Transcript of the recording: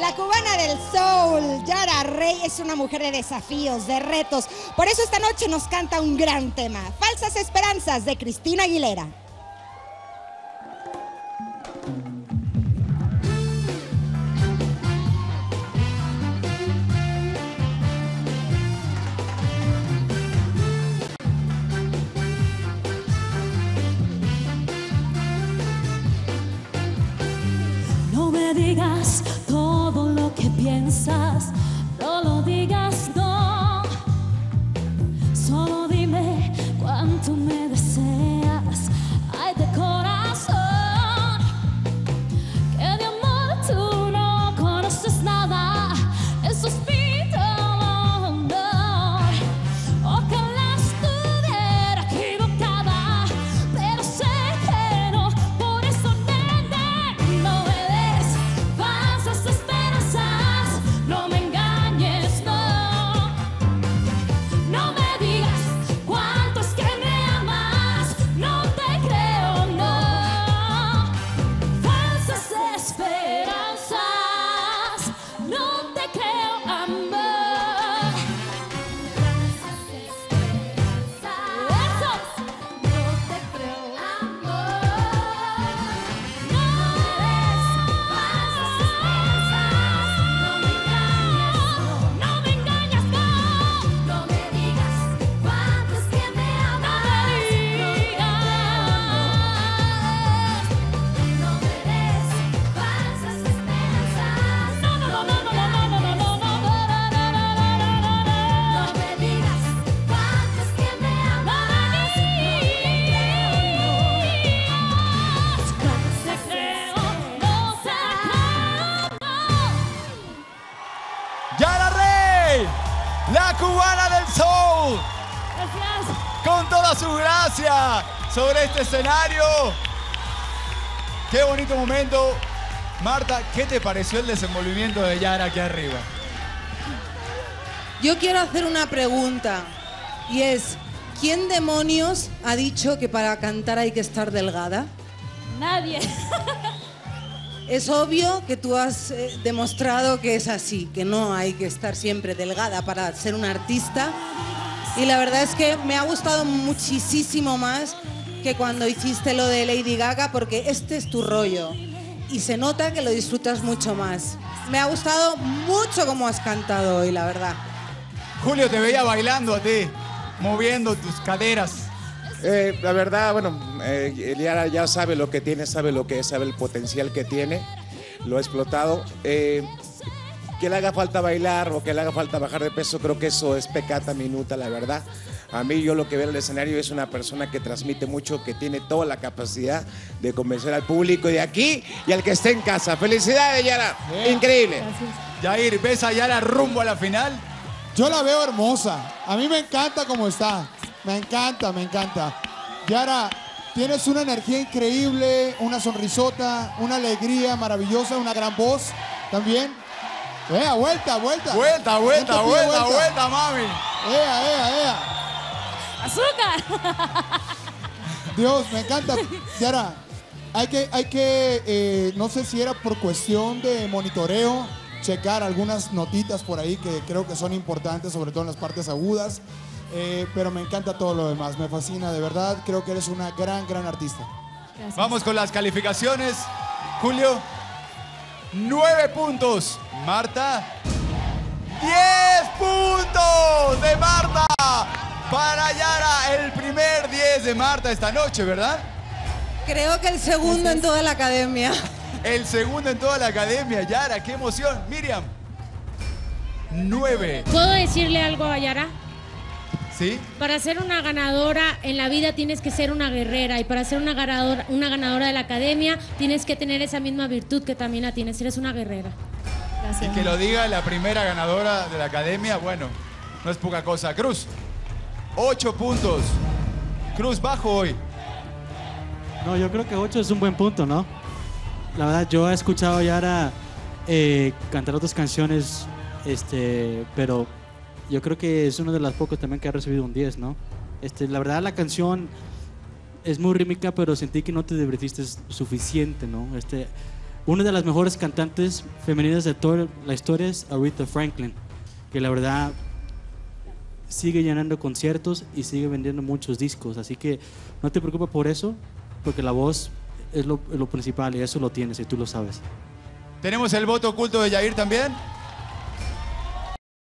La cubana del soul, Yara Rey, es una mujer de desafíos, de retos. Por eso esta noche nos canta un gran tema, Falsas Esperanzas, de Cristina Aguilera. No me digas cubana del soul, Gracias. con toda su gracia sobre este escenario. Qué bonito momento. Marta, ¿qué te pareció el desenvolvimiento de Yara aquí arriba? Yo quiero hacer una pregunta y es, ¿quién demonios ha dicho que para cantar hay que estar delgada? Nadie. Es obvio que tú has eh, demostrado que es así, que no hay que estar siempre delgada para ser un artista. Y la verdad es que me ha gustado muchísimo más que cuando hiciste lo de Lady Gaga, porque este es tu rollo. Y se nota que lo disfrutas mucho más. Me ha gustado mucho cómo has cantado hoy, la verdad. Julio, te veía bailando a ti, moviendo tus caderas. Eh, la verdad, bueno, eh, Yara ya sabe lo que tiene, sabe lo que es, sabe el potencial que tiene, lo ha explotado. Eh, que le haga falta bailar o que le haga falta bajar de peso, creo que eso es pecata minuta, la verdad. A mí yo lo que veo en el escenario es una persona que transmite mucho, que tiene toda la capacidad de convencer al público de aquí y al que esté en casa. Felicidades, Yara. Increíble. Jair, ¿ves a Yara rumbo a la final? Yo la veo hermosa. A mí me encanta cómo está. Me encanta, me encanta. Yara, tienes una energía increíble, una sonrisota, una alegría maravillosa, una gran voz también. Ea, vuelta, vuelta. Vuelta, vuelta, vuelta, vuelta, mami. Ea, ea, ea. ¡Azúcar! Dios, me encanta. Yara, hay que, hay que eh, no sé si era por cuestión de monitoreo, checar algunas notitas por ahí que creo que son importantes, sobre todo en las partes agudas. Eh, pero me encanta todo lo demás, me fascina, de verdad. Creo que eres una gran, gran artista. Vamos con las calificaciones. Julio, nueve puntos. Marta, 10 puntos de Marta. Para Yara, el primer 10 de Marta esta noche, ¿verdad? Creo que el segundo en toda la academia. El segundo en toda la academia, Yara, qué emoción. Miriam, 9. ¿Puedo decirle algo a Yara? ¿Sí? Para ser una ganadora en la vida tienes que ser una guerrera y para ser una ganadora, una ganadora de la academia tienes que tener esa misma virtud que también la tienes. Eres una guerrera. Y que lo diga la primera ganadora de la academia, bueno, no es poca cosa. Cruz, 8 puntos. Cruz bajo hoy. No, yo creo que 8 es un buen punto, ¿no? La verdad, yo he escuchado a Yara eh, cantar otras canciones, este, pero yo creo que es uno de las pocos también que ha recibido un 10, ¿no? Este, la verdad, la canción es muy rítmica, pero sentí que no te divertiste suficiente, ¿no? Este, una de las mejores cantantes femeninas de toda la historia es Aretha Franklin, que la verdad sigue llenando conciertos y sigue vendiendo muchos discos. Así que no te preocupes por eso, porque la voz es lo, lo principal y eso lo tienes y tú lo sabes. Tenemos el voto oculto de Yair también.